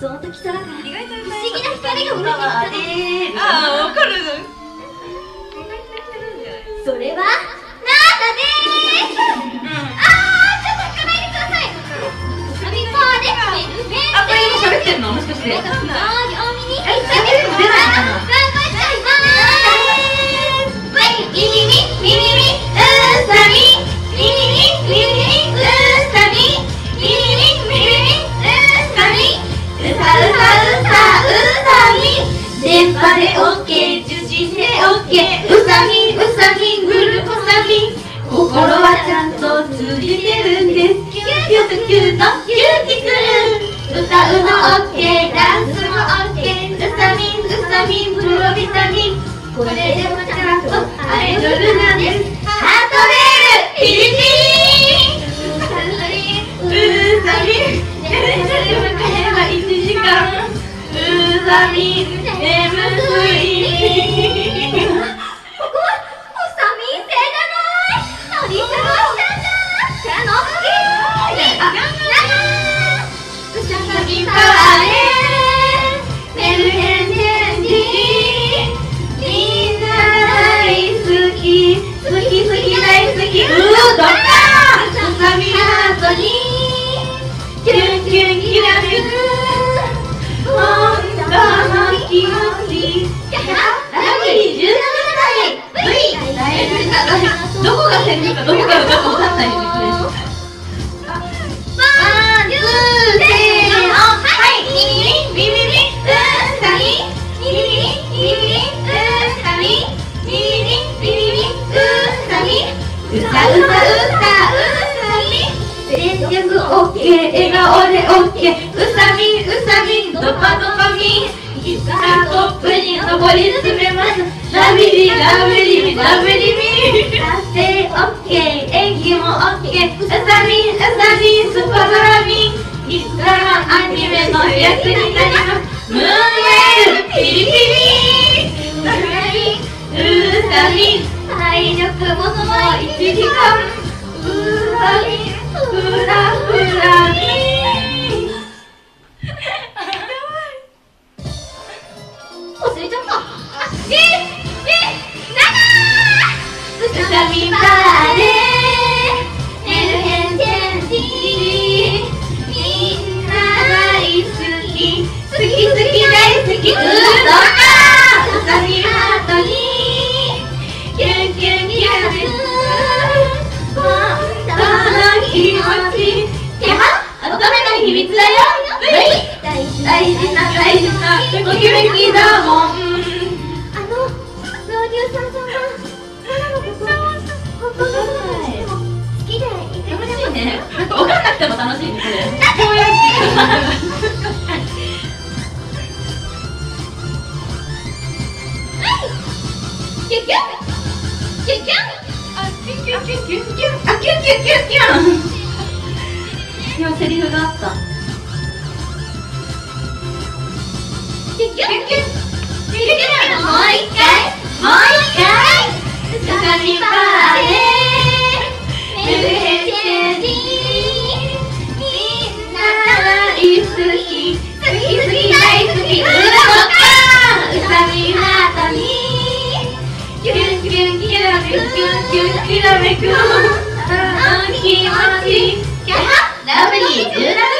その時空から意外と不思議な光が降りてきたの。ああわかる。それはなんだねー。あーちょっと引かないでください。神パーでメルあこれ今喋ってんの？もしかして。目が不毛にお耳にえ喋るの出ないキューとキューティクル歌うのオッケーダンスもオッケーうさみんうさみんプロビタミンこれでもちゃんとアイドルなんですハートレールピリピリうさみうさみねるねる迎えば1時間うさみ眠いどこがセリフかどこが歌か分かんないよねこれうさうさうさみ、うさオッケー、笑顔でオッケー、うさみ、うさみ、ドパドパミン、いつかトップに上り詰めます、ラビリラブリラブリミ、達成オッケー、演技もオッケー、うさみ、うさみ、スパドラミン、いつかのアニメの役になります、ムーンウェル、ピリピリ、うさみ、うさみ、体力もその1時間、うさみ、ふらふみ、んな大好き、好き好き大好き、うーうさみハートに。キュンキュンキュンキュン。本当の気持ち。ては、乙女の秘密だよ。大事な大事なときめきだもん。あの、プロデューサーさんが、マナのこと、本当の好きでいてほしいね。なんか分かんなくても楽しいねこれこうやキュキュンキュキュンあキュキュンキュキュンキュンあキュキュキュキュン今セリフがあったキュキュンキュキュキュュンキュンキュンキュきらめくあの気持ちキャハ。ラブリー17歳